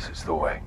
This is the way.